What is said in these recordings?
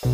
Oi,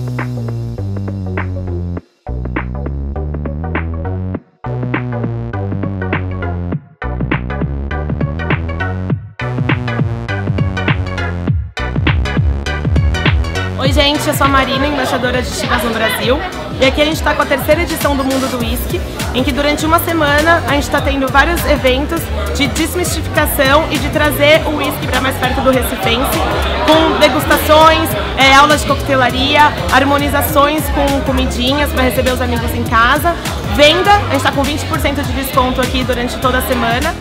gente, eu sou a Marina, embaixadora de Chivas no Brasil. E aqui a gente está com a terceira edição do Mundo do Whisky, em que durante uma semana a gente está tendo vários eventos de desmistificação e de trazer o whisky para mais perto do recipiente com degustações, é, aulas de coquetelaria, harmonizações com comidinhas para receber os amigos em casa, venda, a gente está com 20% de desconto aqui durante toda a semana.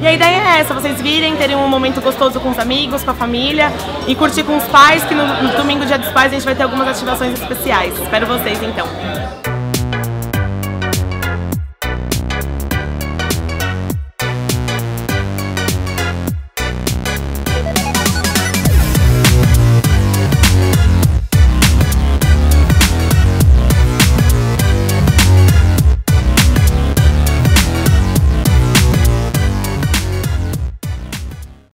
E a ideia é essa, vocês virem, terem um momento gostoso com os amigos, com a família e curtir com os pais, que no, no domingo, dia dos pais, a gente vai ter algumas ativações especiais. Espero vocês então.